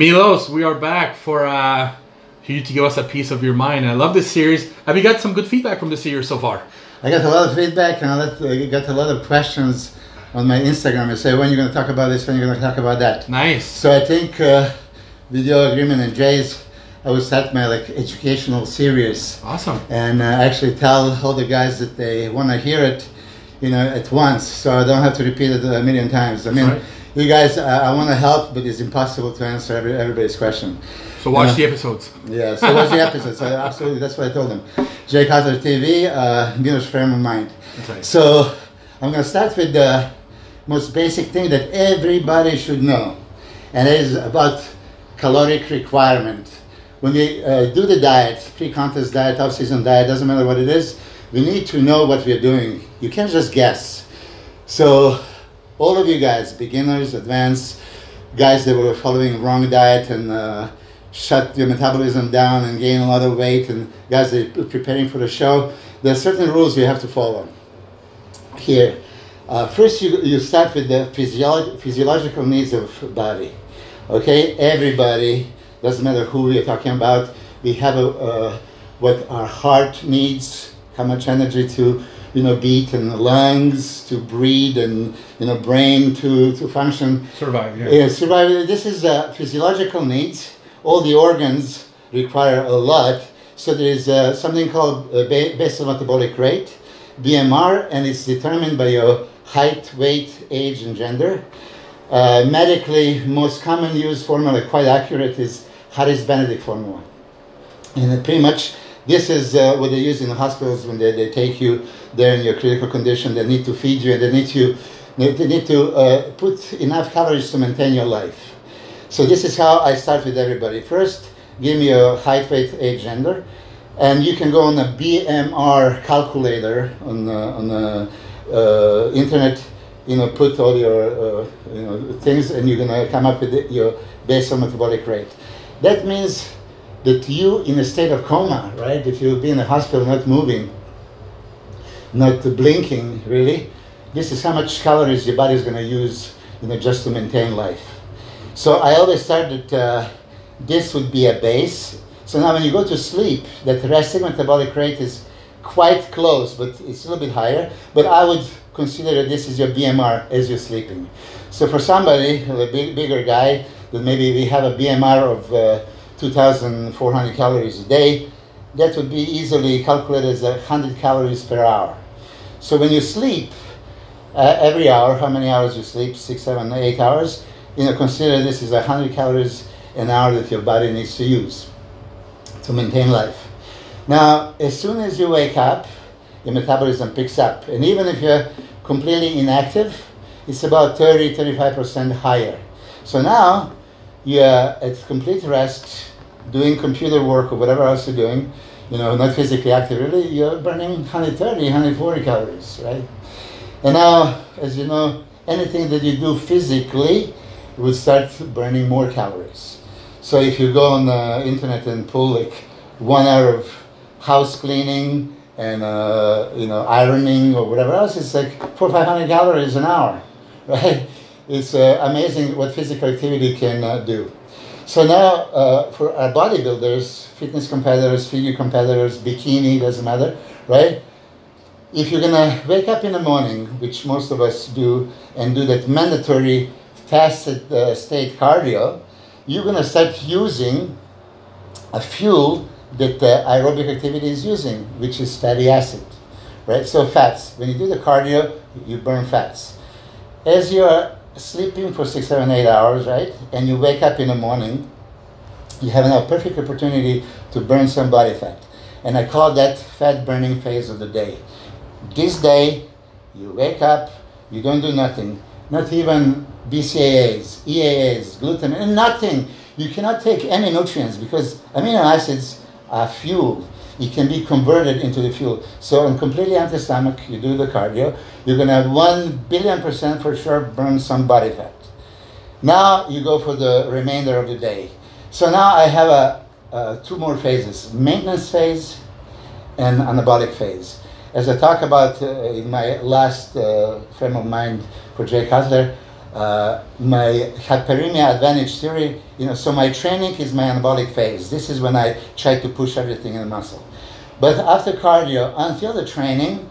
Milos, we are back for uh, you to give us a piece of your mind. I love this series. Have you got some good feedback from this series so far? I got a lot of feedback and I got- a lot of questions on my Instagram. I say, when are you going to talk about this? When are you going to talk about that? Nice. So I think uh, Video Agreement and Jay's, I will start my like educational series Awesome. and uh, actually tell all the guys that they want to hear it, you know, at once, so I don't have to repeat it a million times. I mean, Right. You guys, uh, I want to help, but it's impossible to answer every, everybody's question. So watch Yeah. the episodes. Yeah, so watch the episodes. So absolutely, that's what I told them. Jay Cutler TV, uh, Milos Frame of Mind. Right. So I'm going to start with the most basic thing that everybody should know, and it is about caloric requirement. When we uh, do the diet, pre-contest diet, off-season diet, doesn't matter what it is, we need to know what we're doing. You can't just guess. So all of you guys, beginners, advanced, guys that were following wrong diet and uh, shut your metabolism down and gain a lot of weight, and guys that are preparing for the show, there are certain rules you have to follow here. Uh, first, you, you start with the physiolo- physiological needs of body. Okay, everybody doesn't matter who we're talking about. We have a, uh, what our heart needs, how much energy to you know beat, and lungs to breathe, and you know brain to to function. Survive. Yeah. Yeah, survival. This is uh, physiological needs. All the organs require a lot. So there is uh, something called uh, basal metabolic rate, BMR, and it's determined by your height, weight, age, and gender. Uh, medically, most common used formula, quite accurate, is Harris-Benedict formula. And it pretty much, this is uh, what they use in the hospitals when they, they take you there in your critical condition. They need to feed you and they need to, they need to uh, put enough calories to maintain your life. So this is how I start with everybody. First, give me your height, weight, age, gender. And you can go on a BMR calculator on the, on the uh, internet, you know, put all your, uh, you know, things and you're gonna come up with your basal metabolic rate. That means that you in a state of coma, right? If you be in a hospital not moving, not blinking really, this is how much calories your body is going to use, you know, just to maintain life. So I always start that uh, this would be a base. So now when you go to sleep, that resting metabolic rate is quite close, but it's a little bit higher. But I would consider that this is your BMR as you're sleeping. So for somebody, a big, bigger guy, that maybe we have a BMR of uh, 2,400 calories a day, that would be easily calculated as 100 calories per hour. So when you sleep, uh, every hour, how many hours you sleep, six, seven, eight hours, you know, consider this is 100 calories an hour that your body needs to use to maintain life. Now, as soon as you wake up, your metabolism picks up. And even if you're completely inactive, it's about 30, 35% higher. So now you're at complete rest, doing computer work or whatever else you're doing, you know, not physically active, really, you're burning 130, 140 calories, right? And now, as you know, anything that you do physically will start burning more calories. So if you go on the internet and pull like one hour of house cleaning and uh, you know ironing or whatever else, it's like four five hundred calories an hour, right? It's uh, amazing what physical activity can uh, do. So now uh, for our bodybuilders, fitness competitors, figure competitors, bikini doesn't matter, right? If you're gonna wake up in the morning, which most of us do, and do that mandatory fasted uh, state cardio, you're gonna start using a fuel that uh, aerobic activity is using, which is fatty acid, right? So fats. When you do the cardio, you burn fats. As you're sleeping for six, seven, eight hours, right, and you wake up in the morning, you have a perfect opportunity to burn some body fat, and I call that fat burning phase of the day. This day, you wake up, you don't do nothing, not even BCAAs, EAAs, gluten, and nothing. You cannot take any nutrients because amino acids are fuel. It can be converted into the fuel. So in completely empty stomach, you do the cardio, you're gonna have one billion percent for sure burn some body fat. Now you go for the remainder of the day. So now I have a, uh, two more phases, maintenance phase and anabolic phase. As I talk about uh, in my last uh, frame of mind for Jay Cutler, uh, my hyperemia advantage theory, you know, so my training is my anabolic phase. This is when I try to push everything in the muscle. But after cardio, until the training,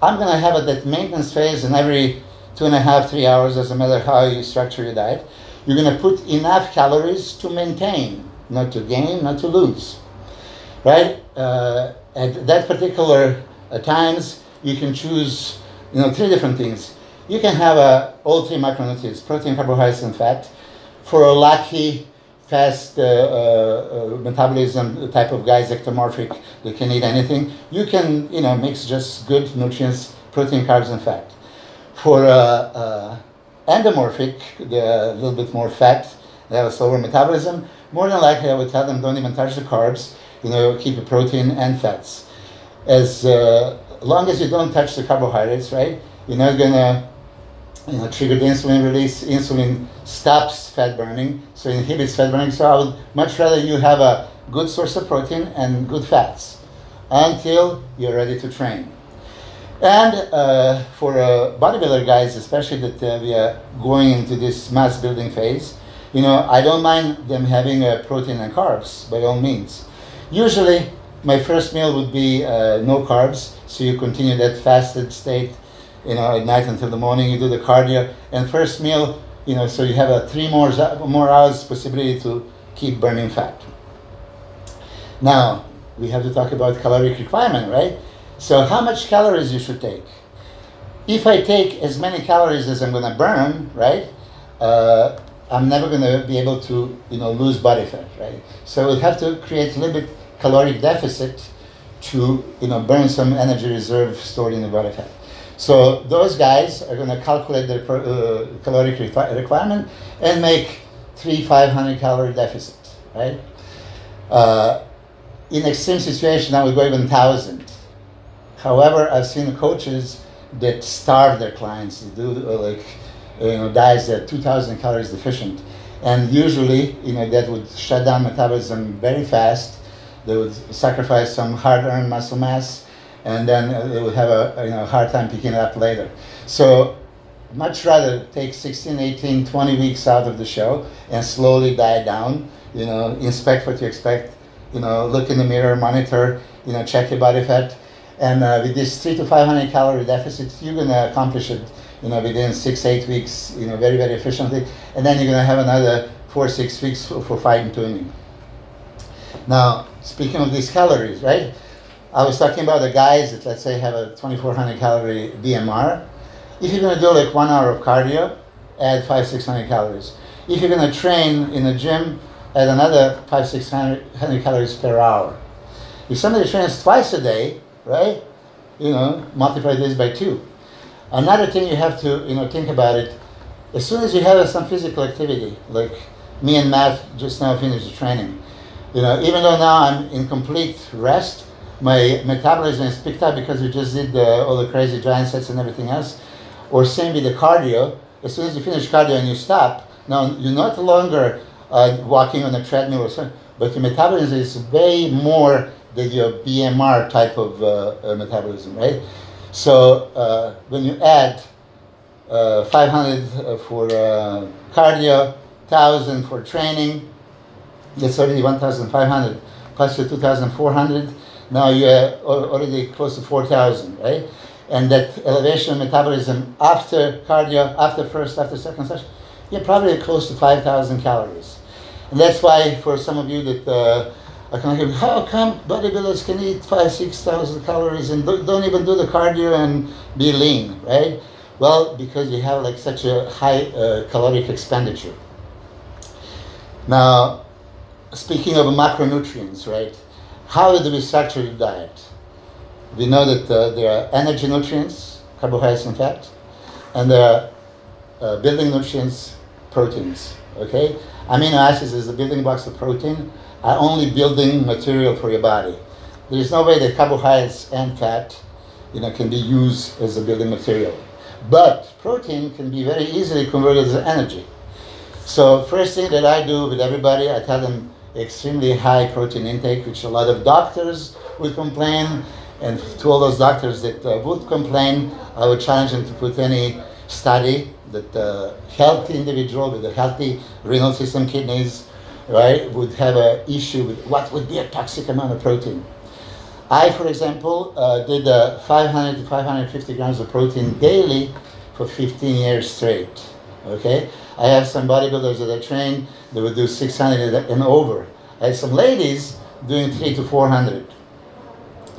I'm going to have a, that maintenance phase in every two and a half, three hours, doesn't matter how you structure your diet. You're going to put enough calories to maintain, not to gain, not to lose. Right? Uh, at that particular uh, times, you can choose, you know, three different things you can have uh, all three macronutrients, protein, carbohydrates, and fat. For a lucky, fast uh, uh, metabolism type of guys, ectomorphic, they can eat anything. You can, you know, mix just good nutrients, protein, carbs, and fat. For uh, uh, endomorphic, a little bit more fat, they have a slower metabolism. More than likely, I would tell them don't even touch the carbs. You know, keep the protein and fats. As uh, long as you don't touch the carbohydrates, right? You're not gonna you know, triggered insulin release. Insulin stops fat burning, so inhibits fat burning. So I would much rather you have a good source of protein and good fats until you're ready to train. And uh, for uh, bodybuilder guys, especially that uh, we are going into this mass building phase, you know, I don't mind them having uh, protein and carbs by all means. Usually, my first meal would be uh, no carbs, so you continue that fasted state you know, at night until the morning. You do the cardio and first meal, you know, so you have a three more more hours possibility to keep burning fat. Now we have to talk about caloric requirement, right? So how much calories you should take? If I take as many calories as I'm going to burn, right? Uh, I'm never going to be able to, you know, lose body fat, right? So we'll have to create a little bit caloric deficit to, you know, burn some energy reserve stored in the body fat. So those guys are going to calculate their uh, caloric requirement and make three 500 calorie deficit, right? Uh, in extreme situation, I would go even thousand. However, I've seen coaches that starve their clients. They do uh, like you know diets that are 2,000 calories deficient, and usually you know that would shut down metabolism very fast. They would sacrifice some hard-earned muscle mass and then they would have a you know hard time picking it up later. So much rather take 16, 18, 20 weeks out of the show and slowly die down. You know, inspect what you expect. You know, look in the mirror, monitor. You know, check your body fat, and uh, with this three to 500 calorie deficit, you're gonna accomplish it. You know, within six, eight weeks. You know, very, very efficiently, and then you're gonna have another four, six weeks for, for fine tuning. Now, speaking of these calories, right? I was talking about the guys that let's say have a 2400 calorie BMR. If you're going to do like one hour of cardio, add five 600 calories. If you're going to train in a gym, add another five 600 calories per hour. If somebody trains twice a day, right? You know, multiply this by two. Another thing you have to you know think about it. As soon as you have some physical activity, like me and Matt just now finished the training, you know, even though now I'm in complete rest, my metabolism is picked up because we just did the, all the crazy giant sets and everything else. Or same with the cardio. As soon as you finish cardio and you stop, now you're not longer uh, walking on a treadmill or something, but your metabolism is way more than your BMR type of uh, uh, metabolism, right? So uh, when you add uh, 500 uh, for cardio, 1000 for training, that's already 1500 plus your 2400 now you're already close to 4,000, right? And that elevation of metabolism after cardio, after first, after second session, you're probably close to 5,000 calories. And that's why for some of you that uh, are kind of how come bodybuilders can eat five, 6,000 calories and don't even do the cardio and be lean, right? Well, because you have like such a high uh, caloric expenditure. Now, speaking of macronutrients, right? How do we structure the diet? We know that uh, there are energy nutrients, carbohydrates and fat, and there are uh, building nutrients, proteins. Okay, amino acids is the building blocks of protein, are only building material for your body. There is no way that carbohydrates and fat, you know, can be used as a building material. But protein can be very easily converted as energy. So first thing that I do with everybody, I tell them extremely high protein intake, which a lot of doctors would complain. And to all those doctors that uh, would complain, I would challenge them to put any study that a healthy individual with a healthy renal system, kidneys, right, would have an issue with what would be a toxic amount of protein. I, for example, uh, did uh, 500 to 550 grams of protein daily for 15 years straight. Okay, I have some bodybuilders that I train that would do 600 and over. I have some ladies doing three to 400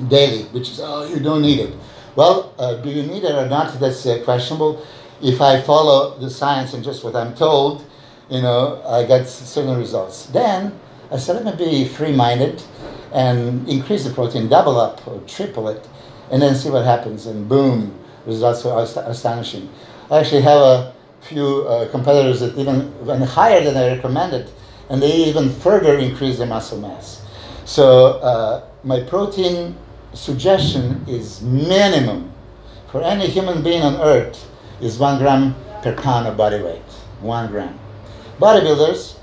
daily, which is oh you don't need it. Well, uh, do you need it or not? That's uh, questionable. If I follow the science and just what I'm told, you know, I get certain results. Then I said, let me be free-minded and increase the protein, double up or triple it, and then see what happens. And boom, results are astonishing. I actually have a few uh, competitors that even went higher than I recommended, and they even further increase their muscle mass. So uh, my protein suggestion is minimum for any human being on earth is one gram per pound of body weight. One gram. Bodybuilders,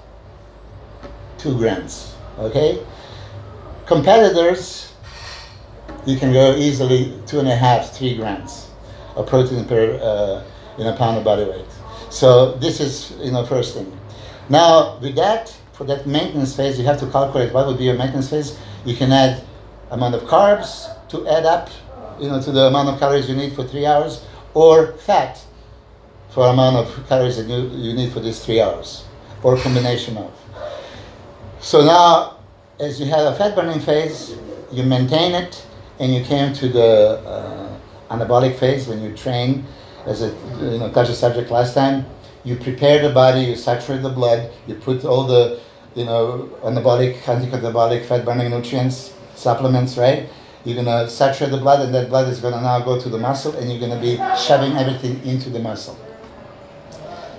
two grams. Okay? Competitors, you can go easily two and a half, three grams of protein per uh, in a pound of body weight. So this is you know first thing. Now with that, for that maintenance phase, you have to calculate what would be your maintenance phase. You can add amount of carbs to add up, you know, to the amount of calories you need for three hours, or fat for amount of calories that you, you need for these three hours, or combination of. So now, as you have a fat burning phase, you maintain it, and you came to the uh, anabolic phase when you train, as a you know touched the subject last time. You prepare the body, you saturate the blood, you put all the you know anabolic, anti-catabolic, fat burning nutrients supplements, right? You're gonna saturate the blood, and that blood is gonna now go to the muscle, and you're gonna be shoving everything into the muscle.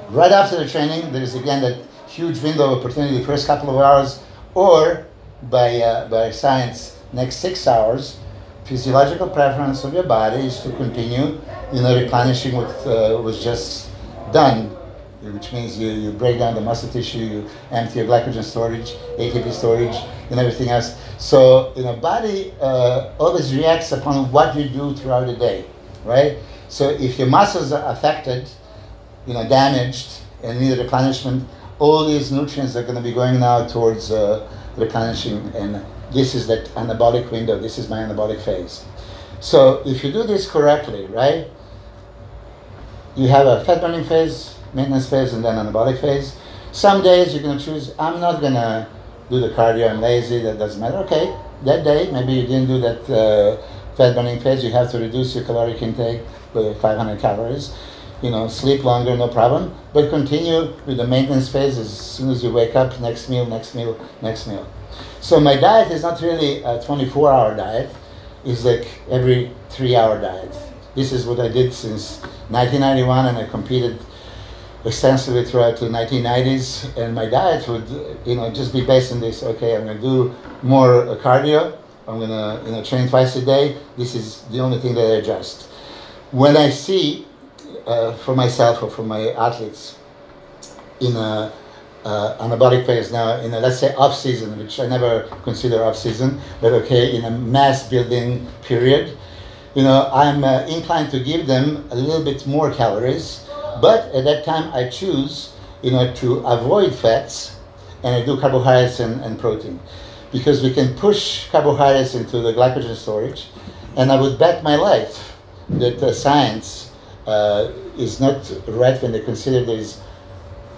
Right after the training, there is again that huge window of opportunity, the first couple of hours, or by uh, by science, next six hours. Physiological preference of your body is to continue, you know, replenishing what uh, was just done which means you, you break down the muscle tissue, you empty your glycogen storage, ATP storage, and everything else. So, you know, body uh, always reacts upon what you do throughout the day, right? So if your muscles are affected, you know, damaged, and need replenishment, all these nutrients are going to be going now towards uh, replenishing, and this is that anabolic window. This is my anabolic phase. So if you do this correctly, right, you have a fat burning phase, maintenance phase and then anabolic phase. Some days you're going to choose, I'm not going to do the cardio, I'm lazy, that doesn't matter. Okay, that day, maybe you didn't do that uh, fat burning phase, you have to reduce your caloric intake by 500 calories. You know, sleep longer, no problem. But continue with the maintenance phase as soon as you wake up, next meal, next meal, next meal. So my diet is not really a 24 hour diet, it's like every three hour diet. This is what I did since 1991 and I competed extensively throughout the 1990s, and my diet would, you know, just be based on this. Okay, I'm going to do more cardio. I'm going to, you know, train twice a day. This is the only thing that I adjust. When I see, uh, for myself or for my athletes, in a uh, anabolic phase now, in a let's say off season, which I never consider off season, but okay, in a mass building period, you know, I'm uh, inclined to give them a little bit more calories but at that time, I choose, you know, to avoid fats, and I do carbohydrates and, and protein, because we can push carbohydrates into the glycogen storage, and I would bet my life that uh, science uh, is not right when they consider this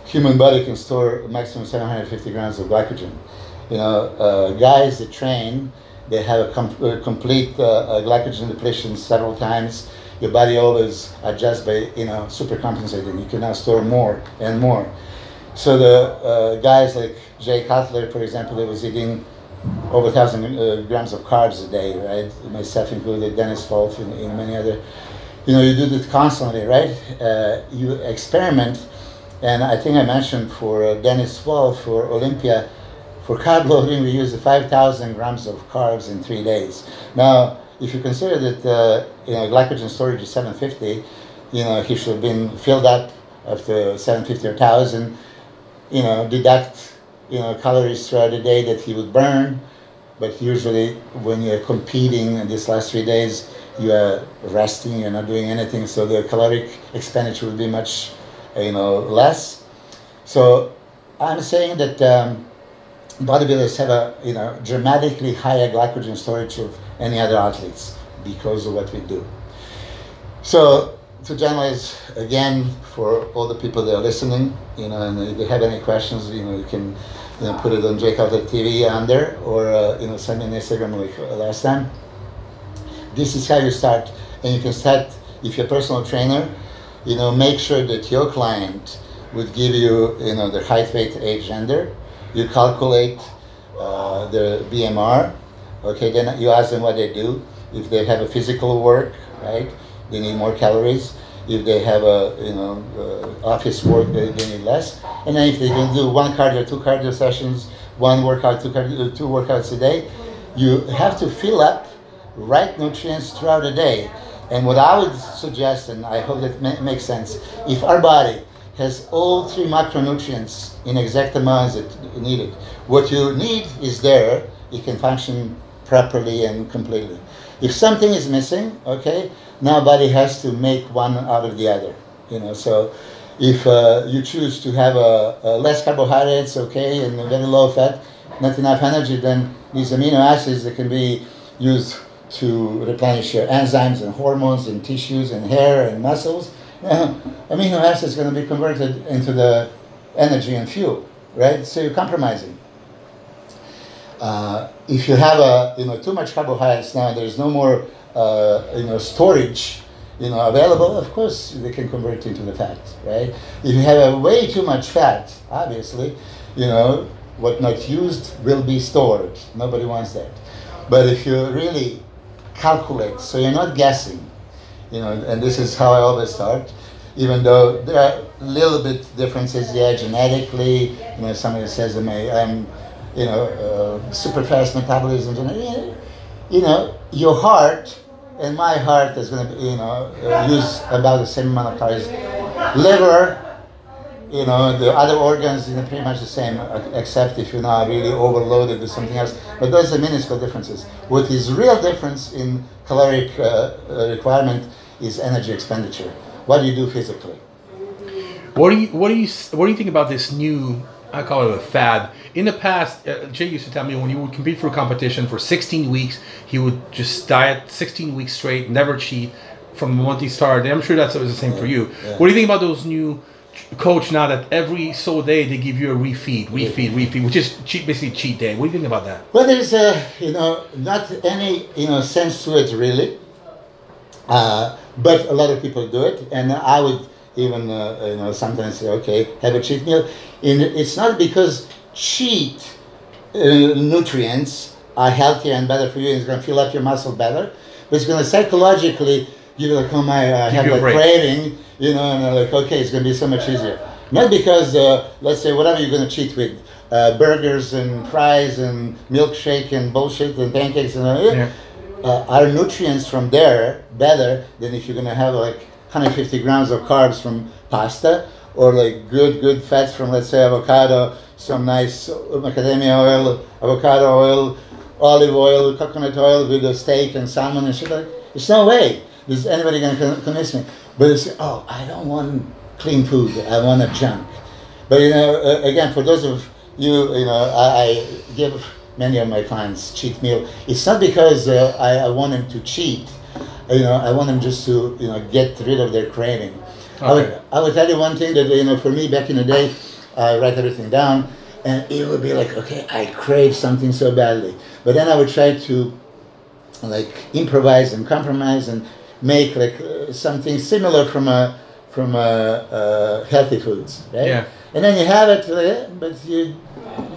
human body can store maximum 750 grams of glycogen. You know, uh, guys that train, they have a, com- a complete uh, glycogen depletion several times your body always adjusts by you know super compensating. You can now store more and more. So the uh, guys like Jay Cutler, for example, they was eating over a thousand uh, grams of carbs a day, right? Myself included, Dennis Wolf, and, and many other. You know, you do this constantly, right? Uh, you experiment, and I think I mentioned for uh, Dennis Wolf for Olympia, for carb loading, we use 5,000 grams of carbs in three days. Now, if you consider that uh, you know glycogen storage is 750, you know he should have been filled up after 750 or 1000. You know, deduct you know calories throughout the day that he would burn, but usually when you're competing in these last three days, you are resting, you're not doing anything, so the caloric expenditure will be much you know, less. So I'm saying that um, bodybuilders have a you know dramatically higher glycogen storage of any other athletes because of what we do. So to generalize again for all the people that are listening, you know, and if they have any questions, you know, you can you know, put it on TV on there or uh, you know send me an Instagram like last time. This is how you start, and you can start if you're a personal trainer. You know, make sure that your client would give you you know their height, weight, age, gender. You calculate uh, the BMR. Okay, then you ask them what they do. If they have a physical work, right? they need more calories. If they have a you know uh, office work, they, they need less. And then if they can do one cardio, two cardio sessions, one workout, two cardio, two workouts a day, you have to fill up right nutrients throughout the day. And what I would suggest, and I hope that ma- makes sense, if our body has all three macronutrients in exact amounts that needed, what you need is there. It can function properly and completely. If something is missing, okay, now body has to make one out of the other. You know, so if uh, you choose to have a, a, less carbohydrates, okay, and very low fat, not enough energy, then these amino acids that can be used to replenish your enzymes and hormones and tissues and hair and muscles, uh, amino acids are going to be converted into the energy and fuel, right? So you're compromising. Uh, if you have a you know too much carbohydrates now, there's no more uh, you know storage you know available. Of course, they can convert into the fat, right? If you have a way too much fat, obviously, you know what not used will be stored. Nobody wants that. But if you really calculate, so you're not guessing, you know, and this is how I always start. Even though there are little bit differences, yeah, genetically, you know, somebody says I'm you know, uh, super fast metabolism. You know, your heart and my heart is going to, you know, uh, use about the same amount of calories. Liver, you know, the other organs, you know, pretty much the same, uh, except if you're not really overloaded with something else. But those are minuscule differences. What is real difference in caloric uh, uh, requirement is energy expenditure. What do you do physically? What do you what do you what do you think about this new I call it a fad. In the past, uh, Jay used to tell me when he would compete for a competition for 16 weeks, he would just diet 16 weeks straight, never cheat from the moment he started. And I'm sure that's always the same for you. Yeah. What do you think about those new coach now that every so day they give you a refeed, refeed, refeed, which is cheat, basically cheat day? What do you think about that? Well, there's a you know not any you know sense to it really, uh, but a lot of people do it, and I would even uh, you know sometimes say okay have a cheat meal in, it's not because cheat uh, nutrients are healthier and better for you and it's going to fill up your muscle better, but it's going to psychologically give you like, oh my, I have a craving, you know, and like, okay, it's going to be so much easier. Not because, uh, let's say, whatever you're going to cheat with, uh, burgers and fries and milkshake and bullshit and pancakes and uh, yeah. Uh, are nutrients from there better than if you're to have like 150 grams of carbs from pasta or like good good fats from let's say avocado, some nice macadamia oil, avocado oil, olive oil, coconut oil with a steak and salmon and shit like. There's no way is anybody to convince me. But it's oh, I don't want clean food. I want a junk. But you know, uh, again, for those of you, you know, I, I, give many of my clients cheat meal. It's not because uh, I, I want them to cheat. You know, I want them just to you know get rid of their craving. I would, I would tell you one thing that, you know, for me back in the day, I write everything down and it would be like, okay, I crave something so badly. But then I would try to like improvise and compromise and make like uh, something similar from a from a, uh, healthy foods, right? Yeah. And then you have it, uh, but you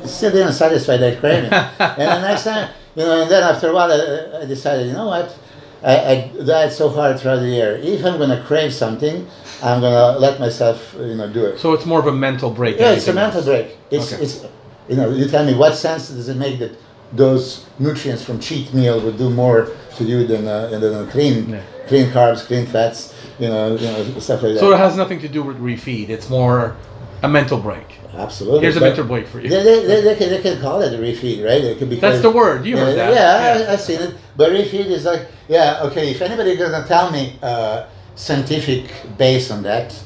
still didn't satisfy that craving. and the next time, you know, and then after a while, I, I decided, you know what? I, I diet so hard throughout the year. If I'm going to crave something, I'm gonna let myself, you know, do it. So it's more of a mental break. Yeah, it's a mental else. break. It's, okay. it's, you know, you tell me what sense does it make that those nutrients from cheat meal would do more to you than uh, than clean, yeah. clean carbs, clean fats, you know, you know, stuff like that. So it has nothing to do with refeed. It's more a mental break. Absolutely. Here's a mental break for you. They, they, they, they, can, they can call it a refeed, right? It could be. That's the word. You heard that. Yeah, yeah. I, have seen it. But refeed is like, yeah, okay. If anybody gonna tell me. Uh, scientific base on that.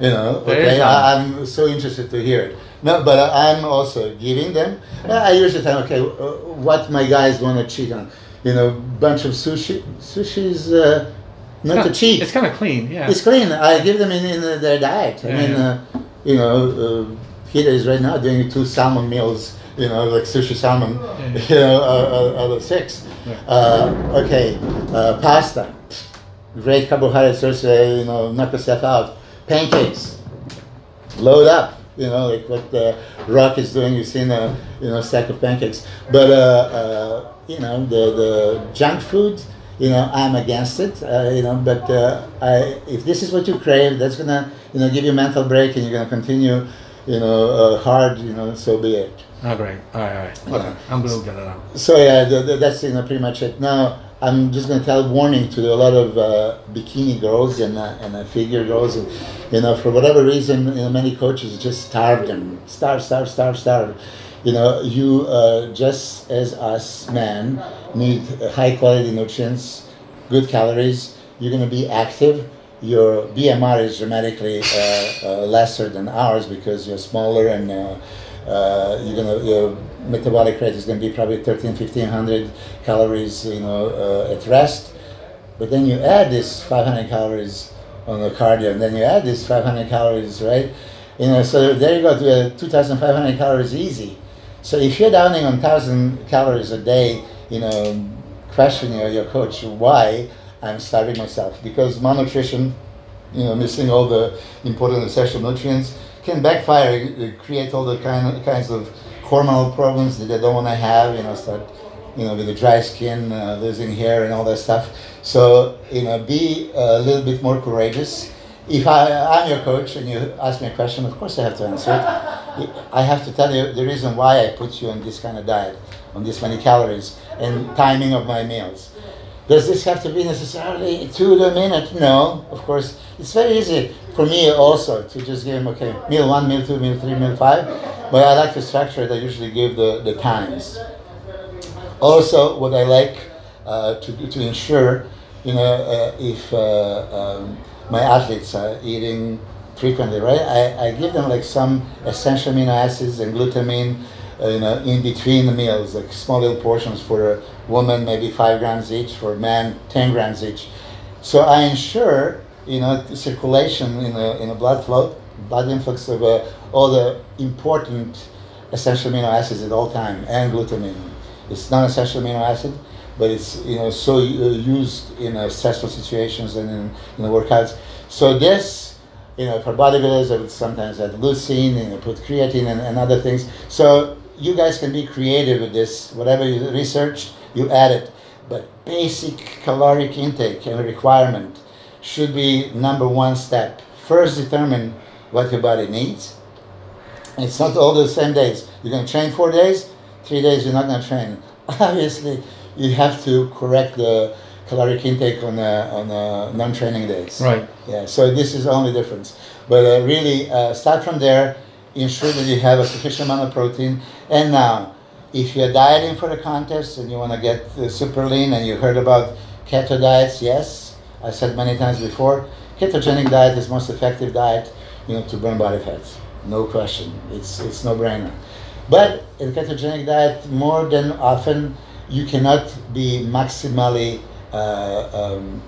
You know, okay, I, I'm so interested to hear it. No, but I'm also giving them. I usually tell them, okay, uh, what my guys want to cheat on. You know, bunch of sushi. Sushi is uh, not to cheat. It's kind of clean, yeah. It's clean. I give them in, in their diet. I Yeah, mean, yeah. Uh, you know, uh, Hida is right now doing two salmon meals. You know, like sushi salmon. Yeah. You know, out, of six. Uh, okay, uh, pasta. Great carbohydrate source. Uh, you know, knock yourself out. Pancakes. Load up. You know, like what the Rock is doing. You've seen a you know stack of pancakes. But uh, uh, you know the the junk food. You know, I'm against it. Uh, you know, but uh, I, if this is what you crave, that's gonna you know give you a mental break, and you're gonna continue. You know, uh, hard. You know, so be it. Oh, great. All right, all right. Okay, I'm going to get it out. So yeah, that's you know pretty much it. Now I'm just going to tell a warning to a lot of uh, bikini girls and uh, and uh, figure girls, and you know for whatever reason, you know many coaches just starve them, starve, starve, starve, starve. You know, you uh, just as us men need high quality nutrients, good calories. You're going to be active. Your BMR is dramatically uh, uh, lesser than ours because you're smaller and. Uh, uh, you're gonna your metabolic rate is gonna be probably 13 1500 calories you know at rest but then you add this 500 calories on the cardio and then you add this 500 calories right you know so there you go to uh, 2500 calories easy so if you're downing on 1000 calories a day you know question your, your coach why i'm starving myself because malnutrition you know, missing all the important essential nutrients can backfire, create all the kind of, kinds of hormonal problems that they don't want to have. You know, start, you know, with the dry skin, uh, losing hair, and all that stuff. So, you know, be a little bit more courageous. If I, I'm your coach and you ask me a question, of course I have to answer it. I have to tell you the reason why I put you on this kind of diet, on this many calories, and timing of my meals. Does this have to be necessarily two to the minute? No, of course. It's very easy for me also to just give them, okay, meal one, meal two, meal three, meal five. But I like to structure it. I usually give the, the times. Also, what I like uh, to, to ensure, you know, uh, if uh, um, my athletes are eating frequently, right? I, I give them like some essential amino acids and glutamine, uh, you know, in between the meals, like small little portions for a woman, maybe five grams each, for a man, 10 grams each. So I ensure, you know, the circulation in a, in a blood flow, blood influx of uh, all the important essential amino acids at all time and glutamine. It's non-essential amino acid, but it's you know so uh, used in uh, stressful situations and in, in the workouts. So this, you know, for bodybuilders, I would sometimes add leucine and put creatine and, and other things. So you guys can be creative with this. Whatever you research, you add it. But basic caloric intake and requirement should be number one step. First, determine what your body needs. It's not all the same days. You're going to train four days, three days you're not going to train. Obviously, you have to correct the caloric intake on uh, on uh, non-training days. Right. Yeah. So this is the only difference. But uh, really, uh, start from there. Ensure that you have a sufficient amount of protein. And now, if you're dieting for a contest and you want to get uh, super lean, and you heard about keto diets, yes, I said many times before, ketogenic diet is most effective diet, you know, to burn body fat. No question. It's it's no brainer. But in ketogenic diet, more than often, you cannot be maximally um,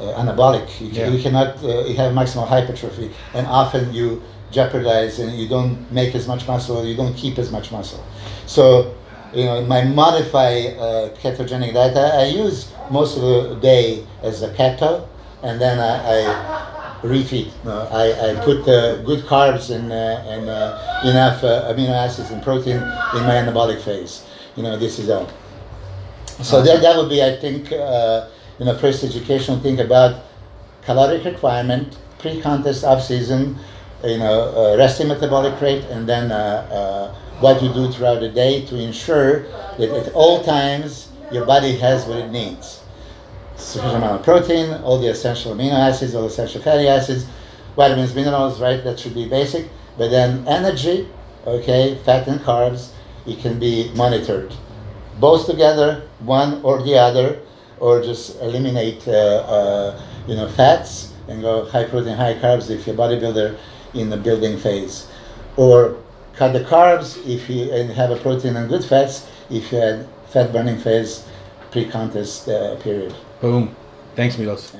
uh, anabolic. You, Yeah. you cannot uh, you have maximal hypertrophy, and often you jeopardize and you don't make as much muscle. Or you don't keep as much muscle. So, you know, in my modify uh, ketogenic diet, I, I use most of the day as a keto, and then I. I refeed. No, I, I put uh, good carbs and, uh, and uh, enough uh, amino acids and protein in my anabolic phase. You know, this is all. So that, that would be, I think, uh, you know, first educational thing about caloric requirement, pre-contest, off-season, you know, uh, resting metabolic rate, and then uh, uh, what you do throughout the day to ensure that at all times your body has what it needs sufficient amount of protein, all the essential amino acids, all the essential fatty acids, vitamins, minerals, right? That should be basic. But then energy, okay, fat and carbs, it can be monitored. Both together, one or the other, or just eliminate, uh, uh, you know, fats and go high protein, high carbs if you're a bodybuilder in the building phase. Or cut the carbs if you and have a protein and good fats if you had fat burning phase pre-contest uh, period. Boom. Thanks, Milos.